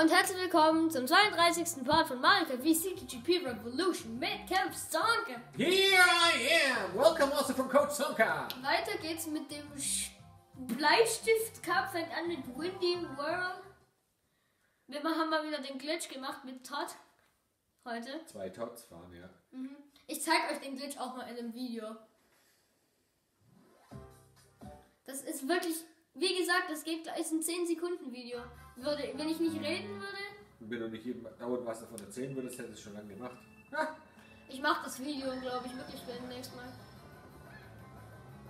und herzlich willkommen zum 32. Part von Mario Kart CTGP Revolution mit Camp Stonke. Here I am! Welcome also from Coach Sonka! Weiter geht's mit dem Bleistift Cup, fängt an mit Windy World. Wir haben mal wieder den Glitch gemacht mit Todd heute. Zwei Tots fahren, ja. Ich zeige euch den Glitch auch mal in einem Video. Das ist wirklich, wie gesagt, das geht gleich, ein 10 Sekunden Video. Würde, wenn ich nicht reden würde, Wenn du nicht jedem dauernd was davon erzählen würdest, hättest du es schon lange gemacht. Ha! ich mache das Video, glaube ich, wirklich für nächstes Mal.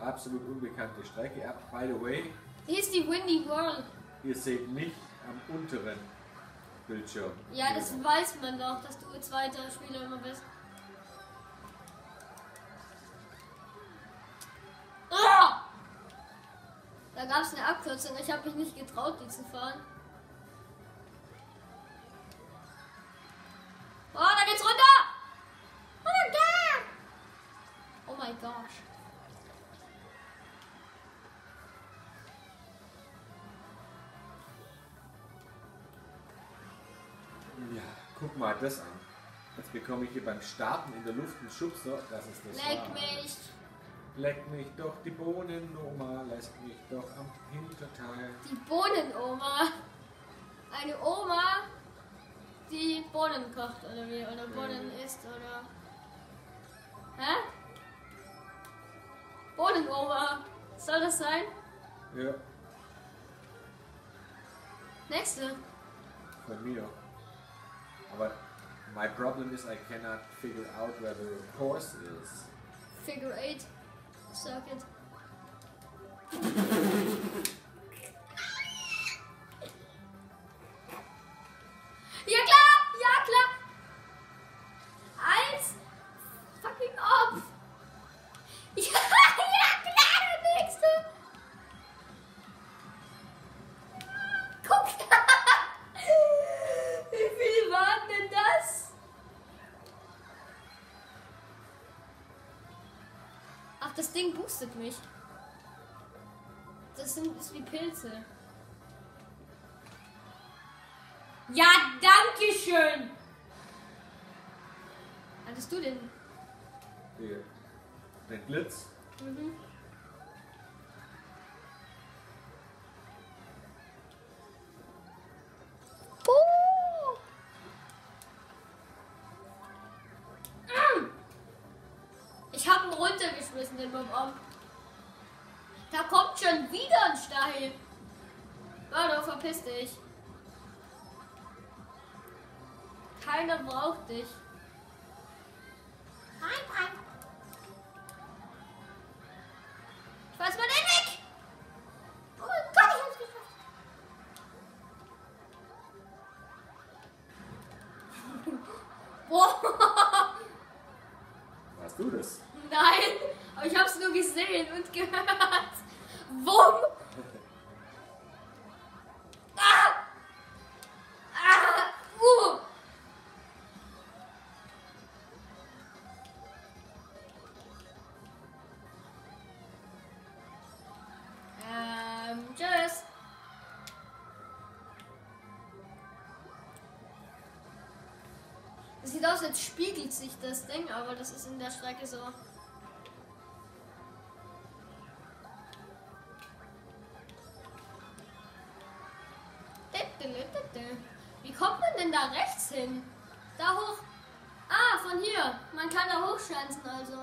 Absolut unbekannte Strecke. By the way, Hier ist die Windy World. ihr seht mich am unteren Bildschirm. Ja, das weiß man doch, dass du zweiter Spieler immer bist. Ah! Da gab es eine Abkürzung. Ich habe mich nicht getraut, die zu fahren. Guck mal das an. Jetzt bekomme ich hier beim Starten in der Luft einen Schubser. Das ist das Leck Wahre. mich. Leck mich doch die Bohnen, Oma, lässt mich doch am Hinterteil. Die Bohnenoma. Eine Oma, die Bohnen kocht oder wie? Oder Bohnen isst oder. Hä? Bohnenoma. Soll das sein? Ja, Nächste. von mir. My problem is I cannot figure out where the course is. Figure 8 Circuit. Ach, das Ding boostet mich. Das sind ist wie Pilze. Ja, danke schön. Hattest du den? Hier. Den Blitz. Mhm. Den Bob. Da kommt schon wieder ein Stein. Warte, verpiss dich. Keiner braucht dich. Nein, nein. Sieht aus, als spiegelt sich das Ding, aber das ist in der Strecke so. Wie kommt man denn da rechts hin? Da hoch. Ah, von hier. Man kann da hochschanzen also.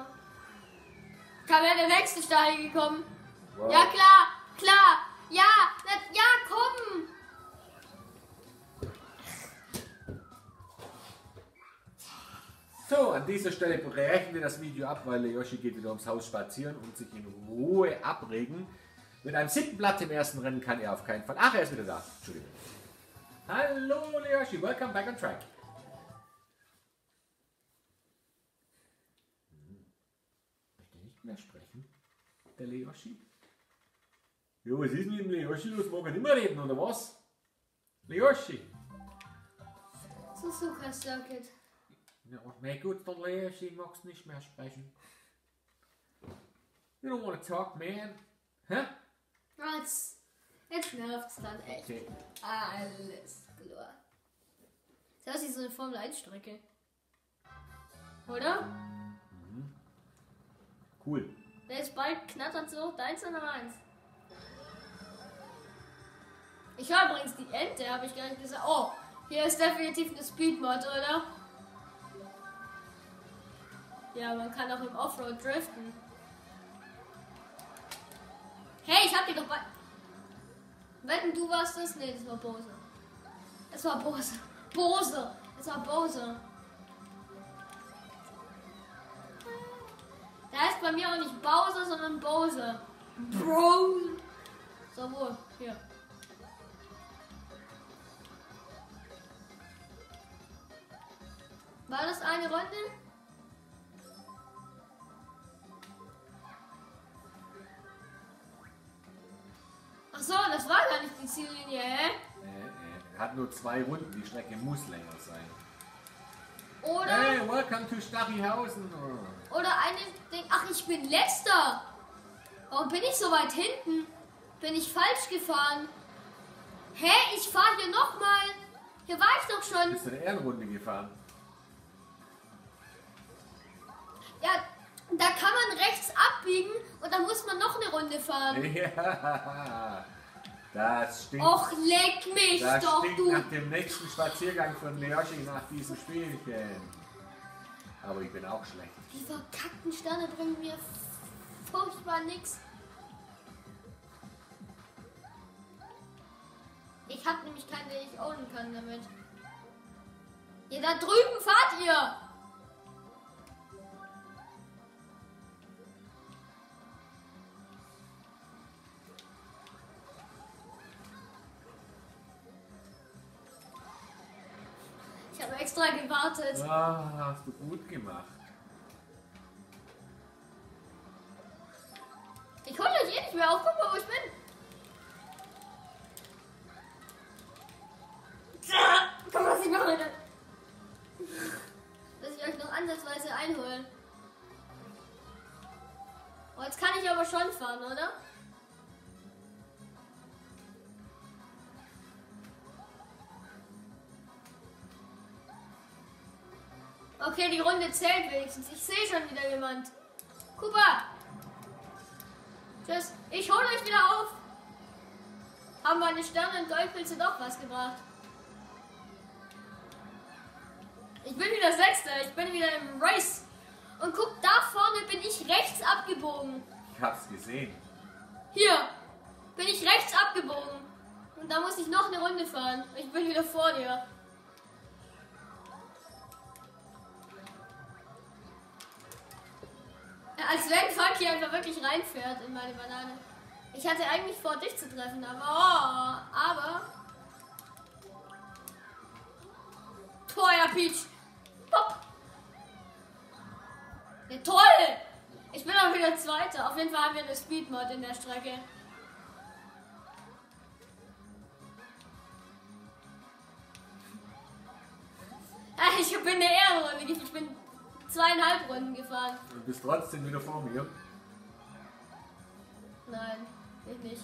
Kann wäre der nächste Stein gekommen. Wow. Ja klar. Dieser Stelle brechen wir das Video ab, weil Leoshi geht wieder ums Haus spazieren und sich in Ruhe abregen. Mit einem siebten Blatt im ersten Rennen kann er auf keinen Fall. Ach, er ist wieder da. Entschuldigung. Hallo Leoshi, welcome back on track. Hm. Möchte nicht mehr sprechen, der Leoshi? Ja, was ist denn mit dem Leoshi los? Mag er nicht mehr reden, oder was? Leoshi! Suzuka Circuit. Ja, mein gut, der Leoshi mag's nicht mehr sprechen. You don't want to talk, man. Hä? Ah, Jetzt, jetzt nervt's dann echt. Okay. Alles klar. Das ist so eine Formel 1 Strecke. Oder? Cool. Der ist bald knattert so. Deins oder meins? Ich höre übrigens die Ente, habe ich gar nicht gesagt. Oh, hier ist definitiv eine Speedmod, oder? Ja, man kann auch im Offroad driften. Hey, ich hab die doch bei. Wetten, du warst das? Nee, das war Bose. Es war Bose. Bose. Es war Bose. Da heißt bei mir auch nicht Bowser, sondern Bose. Bro. So, wo? Hier. War das eine Runde? Ach so, das war gar nicht die Ziellinie, hä? Äh, äh, hat nur zwei Runden, die Strecke muss länger sein. Oder, Hey, welcome to Stachihausen. Oder eine Ding. Ach, ich bin letzter. Warum bin ich so weit hinten? Bin ich falsch gefahren? Hä, ich fahre hier nochmal. Hier war ich doch schon. Bist du eine Ehrenrunde gefahren? Ja, da kann man rechts abbiegen und dann muss man noch eine Runde fahren. Ja, das stinkt. Och, leck mich das doch, stinkt du. nach dem nächsten Spaziergang von Leoshi nach diesem Spielchen. Aber ich bin auch schlecht. Die verkackten Sterne bringen mir furchtbar nix. Ich hab nämlich keinen, den ich ownen kann damit. Ihr da drüben fahrt ihr! Extra gewartet. Ah, hast du gut gemacht. Ich hole euch eh nicht mehr auf. Guck mal, wo ich bin. Guck mal, was ich mache. Dass ich euch noch ansatzweise einhole. Oh, jetzt kann ich aber schon fahren, oder? Okay, die Runde zählt wenigstens. Ich sehe schon wieder jemand. Cooper! Tschüss. Ich hole euch wieder auf. Haben meine Sterne und Goldpilze doch was gebracht. Ich bin wieder Sechster. Ich bin wieder im Race. Und guck, da vorne bin ich rechts abgebogen. Ich hab's gesehen. Hier bin ich rechts abgebogen. Und da muss ich noch eine Runde fahren. Ich bin wieder vor dir. Als wenn Funky einfach wirklich reinfährt in meine Banane. Ich hatte eigentlich vor, dich zu treffen, aber. Oh, aber. Teuer Peach. Pop. Ja, toll! Ich bin auch wieder Zweiter. Auf jeden Fall haben wir eine Speedmod in der Strecke. Zweieinhalb Runden gefahren. Du bist trotzdem wieder vor mir. Nein, ich nicht.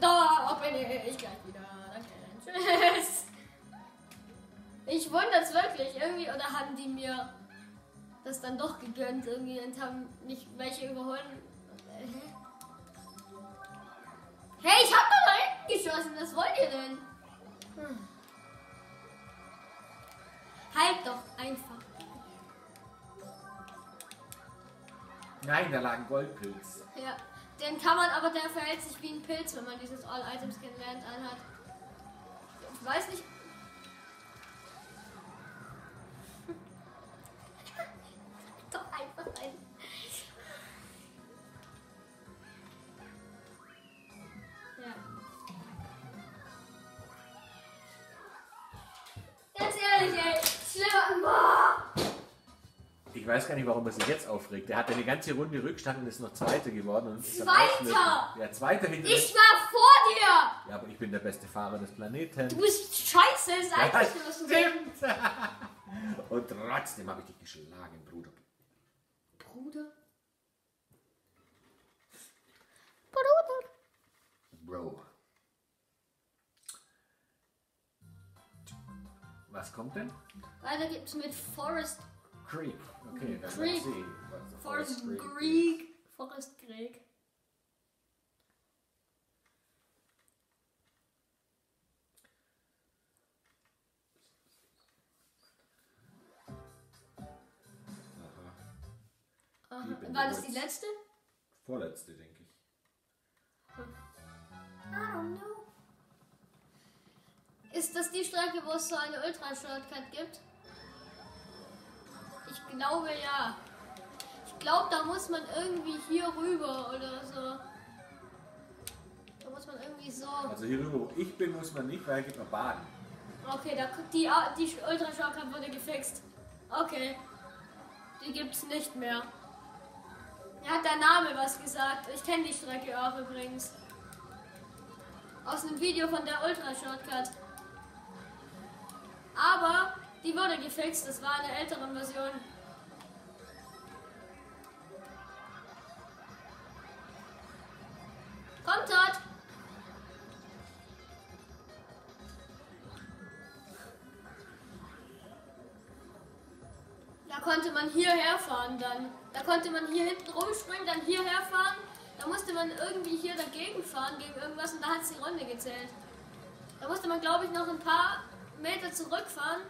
Doch, bin ich gleich wieder. Danke. Tschüss. Ich wundere es wirklich irgendwie. Oder haben die mir das dann doch gegönnt irgendwie und haben nicht welche überholen? Hey, ich hab doch da hinten geschossen. Was wollt ihr denn? Hm. Halt doch einfach. Nein, da lag ein Goldpilz. Ja, den kann man, aber der verhält sich wie ein Pilz, wenn man dieses All Items kennenlernt anhat. Ich weiß nicht. Ich weiß gar nicht, warum er sich jetzt aufregt. Er hat eine ganze Runde Rückstand und ist noch Zweiter geworden. Und ist Zweiter! Ja, Zweiter hinter Ich war vor dir. Ja, aber ich bin der beste Fahrer des Planeten. Du bist scheiße. Das ist eigentlich du stimmt. und trotzdem habe ich dich geschlagen, Bruder. Bruder. Bruder. Bro. Was kommt denn? Weiter gibt's mit Forest, Creek. Okay, dann Creek. See. Was ist Forest Creek? Creek. Forest Creek. Aha. Aha. In War the das die letzte? Vorletzte, denke ich. I don't know. Ist das die Strecke, wo es so eine Ultra-Shortcut gibt? Ich glaube ja. Ich glaube, da muss man irgendwie hier rüber oder so. Da muss man irgendwie so. Also hier rüber, wo ich bin, muss man nicht, weil hier geht man baden. Okay, da, die, die Ultra-Shortcut wurde gefixt. Okay. Die gibt's nicht mehr. Er hat der Name was gesagt. Ich kenne die Strecke auch übrigens. Aus einem Video von der Ultra-Shortcut. Aber die wurde gefixt. Das war eine ältere Version. Man hierher fahren dann. Da konnte man hier hinten rumspringen, dann hierher fahren. Da musste man irgendwie hier dagegen fahren, gegen irgendwas und da hat es die Runde gezählt. Da musste man, glaube ich, noch ein paar Meter zurückfahren.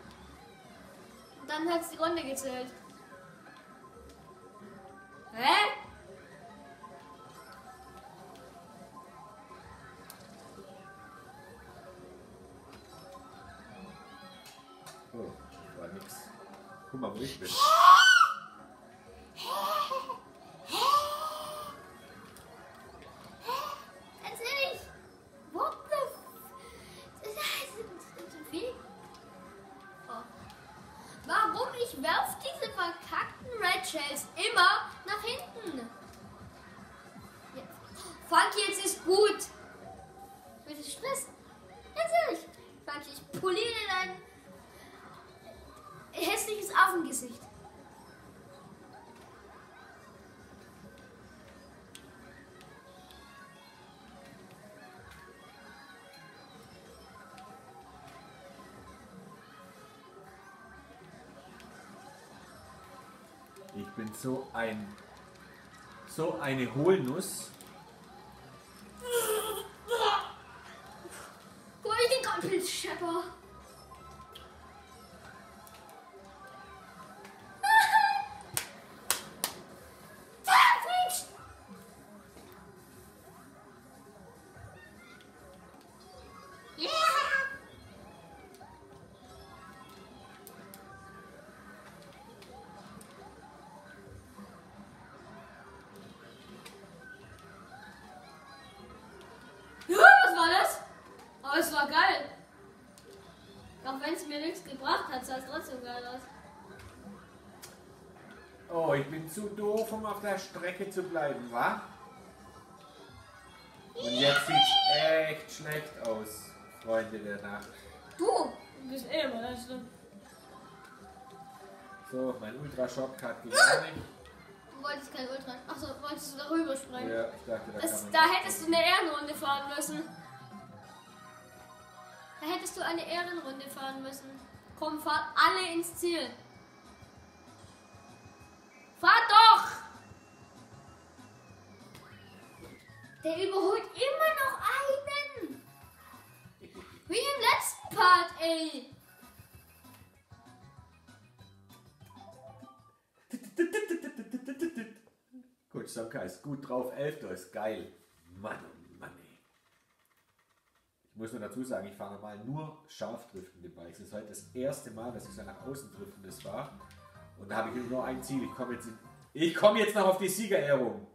Und dann hat es die Runde gezählt. Hä? Oh, war nix. Guck mal, wo ich bin. Ich bin so ein. So eine Hohlnuss. Mir nichts gebracht hat, sah es trotzdem geil aus. Oh, ich bin zu doof, um auf der Strecke zu bleiben, wa? Und jetzt sieht's echt schlecht aus, Freunde der Nacht. Du bist eh immer das stimmt. So, mein Ultra-Shortcut geht auch nicht. Du wolltest kein Ultra. Achso, wolltest du darüber springen? Ja, ich dachte, da kann Das, man. da hättest du eine Ehrenrunde fahren müssen. Da hättest du eine Ehrenrunde fahren müssen. Komm, fahr alle ins Ziel. Fahr doch! Der überholt immer noch einen. Wie im letzten Part, ey. Gut, Sonka ist gut drauf, Elfter ist geil. Mann, oh Mann, ey. Ich muss nur dazu sagen, ich fahre mal nur scharfdriftende Bikes. Das ist heute das erste Mal, dass ich so nach außen driftendes war. Und da habe ich nur ein Ziel. Ich komme jetzt, in, ich komme jetzt noch auf die Siegerehrung.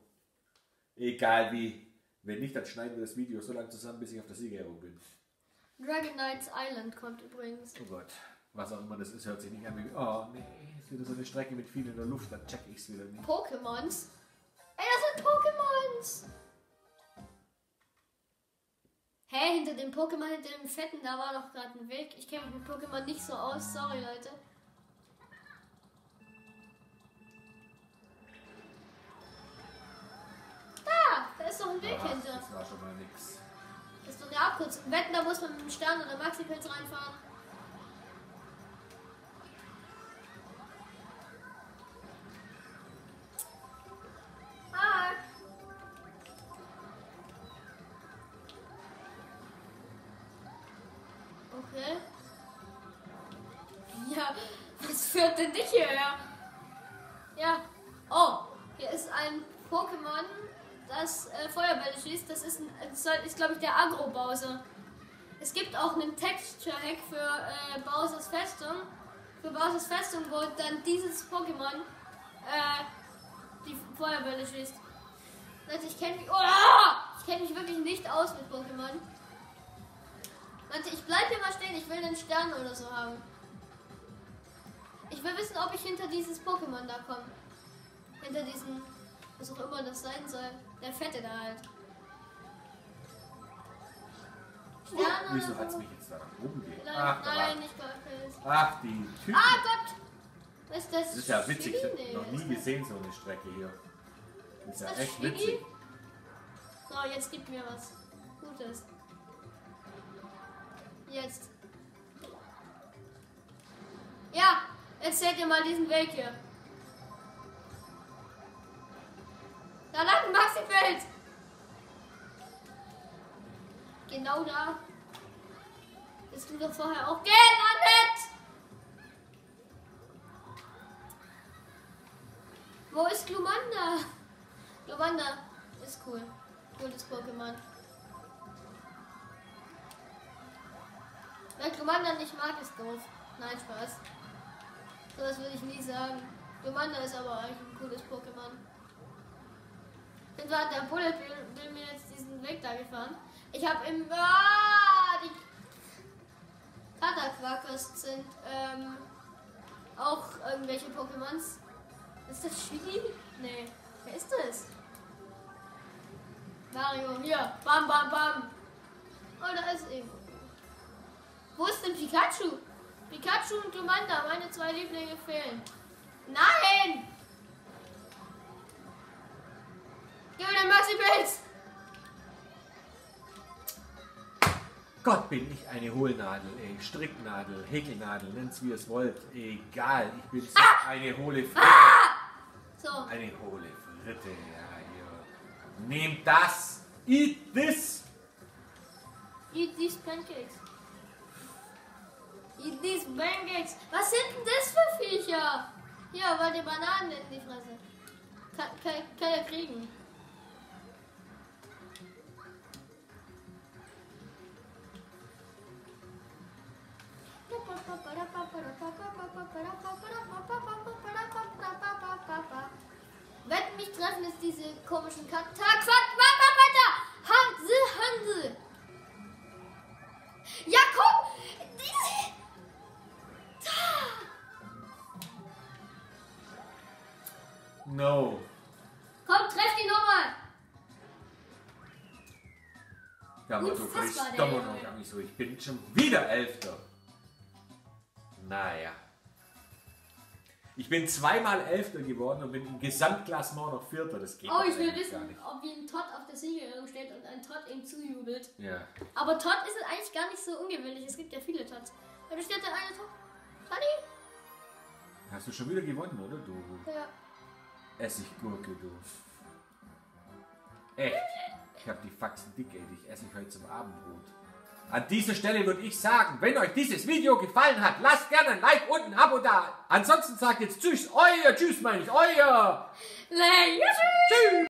Egal wie. Wenn nicht, dann schneiden wir das Video so lange zusammen, bis ich auf der Siegerehrung bin. Dragon Knights Island kommt übrigens. Oh Gott. Was auch immer das ist, hört sich nicht an wie. Oh nee, ist wieder so eine Strecke mit viel in der Luft, dann check ich's wieder nicht. Pokémons. Ey, das sind Pokémons. Hä, hinter dem Pokémon, hinter dem Fetten, da war doch gerade ein Weg. Ich kenne mich mit Pokémon nicht so aus. Sorry, Leute. Da, da ist doch ein Weg hinter. das war schon mal nix. Das ist doch eine Abkürzung. Wetten, da muss man mit dem Stern oder Maxi-Pilz reinfahren. Denn dich hierher? Ja. Oh, hier ist ein Pokémon, das äh, Feuerbälle schießt. Das ist, ein, das ist glaube ich, der Agro-Bowser. Es gibt auch einen Texture-Hack für äh, Bowsers Festung. Für Bowsers Festung, wo dann dieses Pokémon äh, die Feuerbälle schießt. Leute, ich kenne mich. Oh, ich kenne mich wirklich nicht aus mit Pokémon. Leute, ich bleib hier mal stehen. Ich will einen Stern oder so haben. Ich will wissen, ob ich hinter dieses Pokémon da komme. Hinter diesen. Was auch immer das sein soll. Der Fette da halt. Stern Wieso hat es mich jetzt da nach oben geht? Nein, Ach, nein, nicht Goldfels. ach, die Typen. Ah Gott! Ist das, Das ist ja witzig. Ich habe noch nie gesehen, so eine Strecke hier. Das ist ja das echt Shiggy? witzig. So, jetzt gib mir was Gutes. Jetzt. Ja, erzählt ihr mal diesen Weg hier. Da lang, Maxi-Feld! Genau da. Bist du doch vorher auch gelandet! Wo ist Glumanda? Glumanda ist cool. Cooles Pokémon. Wer Glumanda nicht mag, ist doof. Nein, Spaß. Das würde ich nie sagen. Glumanda ist aber eigentlich ein cooles Pokémon. Und war der Bullet will mir jetzt diesen Weg da gefahren. Ich habe im... Ah, die Kataquakos sind ähm, auch irgendwelche Pokémons. Ist das Shiggy? Nee. Wer ist das? Mario, hier. Bam, bam, bam. Oh, da ist irgendwo. Wo ist denn Pikachu? Pikachu und Glumanda, meine zwei Lieblinge fehlen. Nein! Gib mir den Maxi-Pilz! Gott, bin ich eine Hohlnadel, ey. Stricknadel, Häkelnadel, nennt's wie es wollt. Egal, ich bin so eine hohle Fritte. So, Eine hohle Fritte, ja, hier. Nehmt das! Eat this! eat these pancakes. Eat these pancakes. Was sind denn das für Viecher? Hier, weil die Bananen in die Fresse. Kann, kann, kann er kriegen. Wenn mich treffen, ist diese komischen Katzen. Du kriegst doch noch gar nicht so. Ich bin schon wieder Elfter. Naja. Ich bin zweimal Elfter geworden und bin im Gesamtklassement noch Vierter. Das geht Oh, ich will wissen, ob wie ein Todd auf der Siegerehrung steht und ein Todd ihm zujubelt. Ja. Aber Todd ist eigentlich gar nicht so ungewöhnlich. Es gibt ja viele Todds. Ja, da steht der eine Todd. Toddy? Hast du schon wieder gewonnen, oder du? Ja. Essiggurke, du. Echt. Ich hab die Faxen dick, ey. Ich esse ich heute zum Abendbrot. An dieser Stelle würde ich sagen, wenn euch dieses Video gefallen hat, lasst gerne ein Like und ein Abo da. Ansonsten sagt jetzt Tschüss, euer, Tschüss meine ich, euer. Lay. Tschüss.